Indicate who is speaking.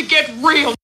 Speaker 1: to get real.